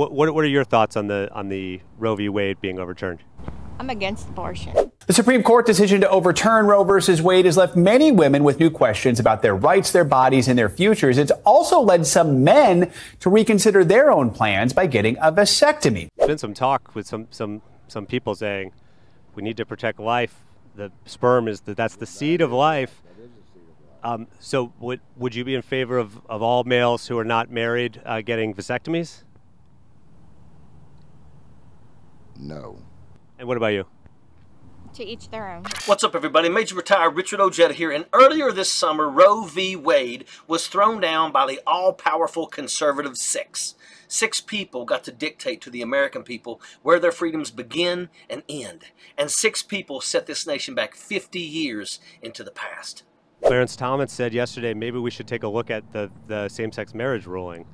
What, what what are your thoughts on the on the Roe v. Wade being overturned? I'm against abortion. The Supreme Court decision to overturn Roe versus Wade has left many women with new questions about their rights, their bodies, and their futures. It's also led some men to reconsider their own plans by getting a vasectomy. There's been some talk with some some some people saying we need to protect life. The sperm is the, that's the seed of life. Um, so would would you be in favor of, of all males who are not married uh, getting vasectomies? No. And what about you? To each their own. What's up, everybody? Major retired Richard Ojeda here, and earlier this summer, Roe v. Wade was thrown down by the all-powerful conservative six. Six people got to dictate to the American people where their freedoms begin and end, and six people set this nation back 50 years into the past. Clarence Thomas said yesterday maybe we should take a look at the, the same-sex marriage ruling.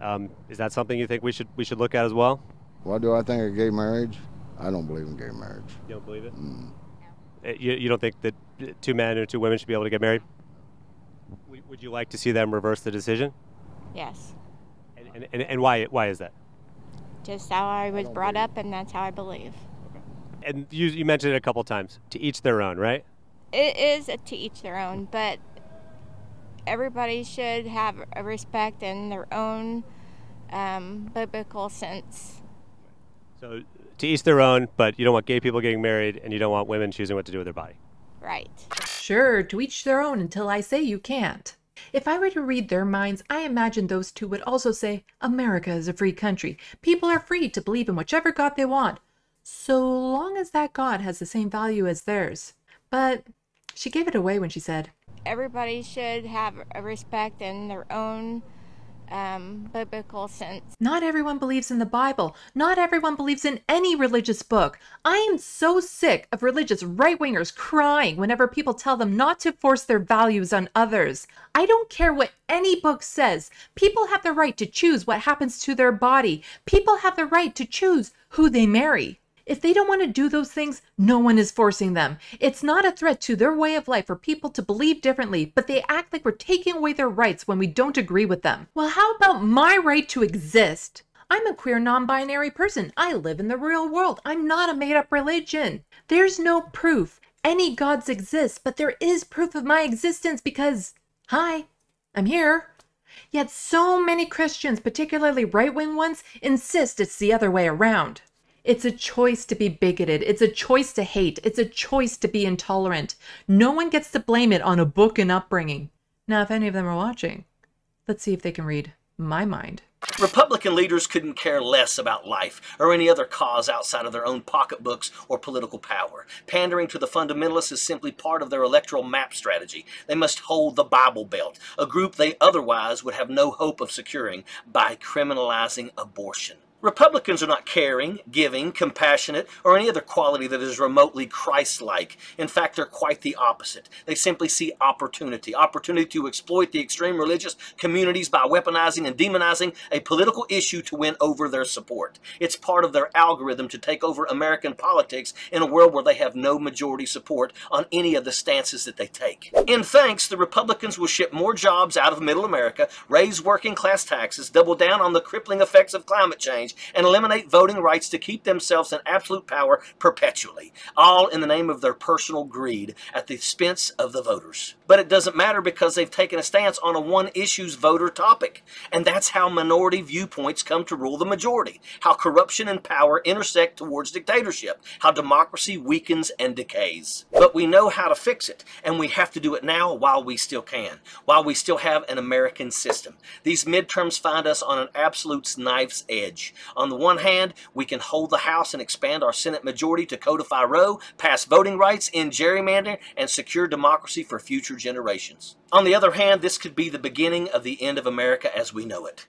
Um, is that something you think we should we should look at as well? What do I think of gay marriage? I don't believe in gay marriage. You don't believe it? Mm. Uh, You, you don't think that two men or two women should be able to get married? W- Would you like to see them reverse the decision? Yes. And, and, and, and why why is that? Just how I was brought up, and that's how I believe. And you, you mentioned it a couple times. To each their own, right? It is to each their own, but everybody should have a respect in their own um, biblical sense. So to each their own, but you don't want gay people getting married, and you don't want women choosing what to do with their body. Right. Sure, to each their own until I say you can't. If I were to read their minds, I imagine those two would also say, America is a free country. People are free to believe in whichever God they want, so long as that God has the same value as theirs. But she gave it away when she said, Everybody should have a respect in their own um, biblical sense. Not everyone believes in the Bible. Not everyone believes in any religious book. I am so sick of religious right wingers crying whenever people tell them not to force their values on others. I don't care what any book says. People have the right to choose what happens to their body. People have the right to choose who they marry. If they don't want to do those things, no one is forcing them. It's not a threat to their way of life for people to believe differently, but they act like we're taking away their rights when we don't agree with them. Well, how about my right to exist? I'm a queer non binary person. I live in the real world. I'm not a made up religion. There's no proof any gods exist, but there is proof of my existence because, hi, I'm here. Yet so many Christians, particularly right wing ones, insist it's the other way around. It's a choice to be bigoted. It's a choice to hate. It's a choice to be intolerant. No one gets to blame it on a book and upbringing. Now, if any of them are watching, let's see if they can read my mind. Republican leaders couldn't care less about life or any other cause outside of their own pocketbooks or political power. Pandering to the fundamentalists is simply part of their electoral map strategy. They must hold the Bible Belt, a group they otherwise would have no hope of securing by criminalizing abortion. Republicans are not caring, giving, compassionate, or any other quality that is remotely Christ-like. In fact, they're quite the opposite. They simply see opportunity. Opportunity to exploit the extreme religious communities by weaponizing and demonizing a political issue to win over their support. It's part of their algorithm to take over American politics in a world where they have no majority support on any of the stances that they take. In thanks, the Republicans will ship more jobs out of middle America, raise working class taxes, double down on the crippling effects of climate change, and eliminate voting rights to keep themselves in absolute power perpetually, all in the name of their personal greed at the expense of the voters. But it doesn't matter because they've taken a stance on a one issues voter topic, and that's how minority viewpoints come to rule the majority, how corruption and power intersect towards dictatorship, how democracy weakens and decays. But we know how to fix it, and we have to do it now while we still can, while we still have an American system. These midterms find us on an absolute knife's edge. On the one hand, we can hold the House and expand our Senate majority to codify Roe, pass voting rights, end gerrymandering, and secure democracy for future generations. On the other hand, this could be the beginning of the end of America as we know it.